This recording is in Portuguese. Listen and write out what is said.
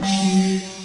Música